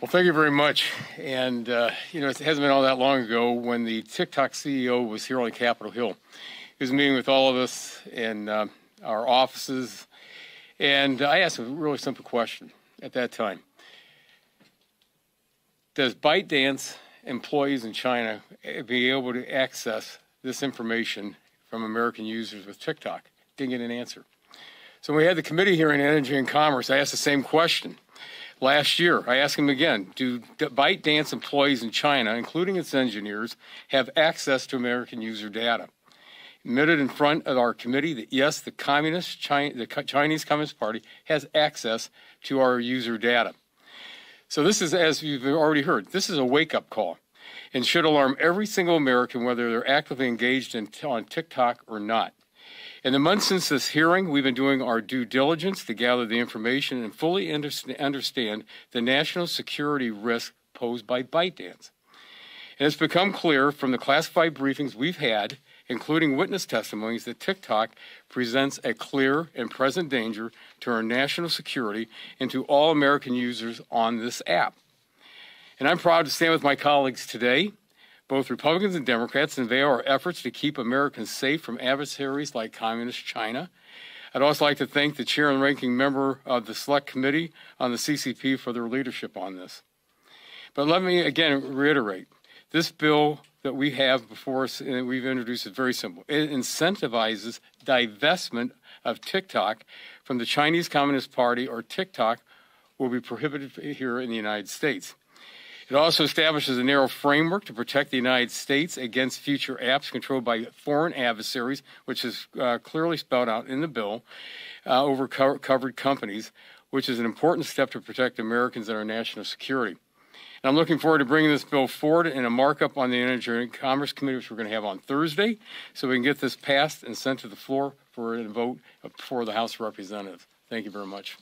Well, thank you very much. And, uh, you know, it hasn't been all that long ago when the TikTok CEO was here on Capitol Hill. He was meeting with all of us in uh, our offices. And I asked a really simple question at that time Does ByteDance employees in China be able to access this information from American users with TikTok? Didn't get an answer. So when we had the committee here in energy and commerce, I asked the same question last year. I asked him again Do ByteDance employees in China, including its engineers, have access to American user data? Admitted in front of our committee that yes, the Communist China, the Chinese Communist Party has access to our user data. So this is, as you've already heard, this is a wake-up call, and should alarm every single American whether they're actively engaged in, on TikTok or not. In the months since this hearing, we've been doing our due diligence to gather the information and fully understand the national security risk posed by ByteDance. And it's become clear from the classified briefings we've had, including witness testimonies, that TikTok presents a clear and present danger to our national security and to all American users on this app. And I'm proud to stand with my colleagues today both Republicans and Democrats unveil our efforts to keep Americans safe from adversaries like Communist China. I'd also like to thank the chair and ranking member of the Select Committee on the CCP for their leadership on this. But let me again reiterate this bill that we have before us and we've introduced is very simple. It incentivizes divestment of TikTok from the Chinese Communist Party or TikTok will be prohibited here in the United States. It also establishes a narrow framework to protect the United States against future apps controlled by foreign adversaries, which is uh, clearly spelled out in the bill, uh, over co- covered companies, which is an important step to protect Americans and our national security. And I'm looking forward to bringing this bill forward in a markup on the Energy and Commerce Committee, which we're going to have on Thursday, so we can get this passed and sent to the floor for a vote before the House of Representatives. Thank you very much.